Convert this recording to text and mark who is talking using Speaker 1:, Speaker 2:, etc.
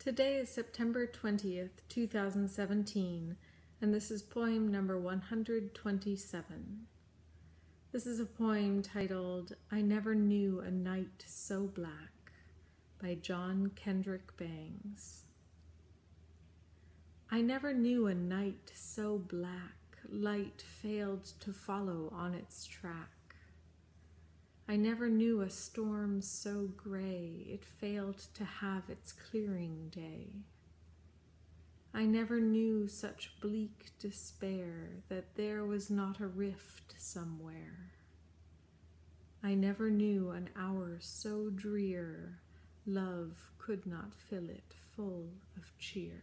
Speaker 1: Today is September 20th, 2017, and this is poem number 127. This is a poem titled I Never Knew a Night So Black by John Kendrick Bangs. I never knew a night so black, light failed to follow on its track. I never knew a storm so gray it failed to have its clearing day. I never knew such bleak despair that there was not a rift somewhere. I never knew an hour so drear love could not fill it full of cheer.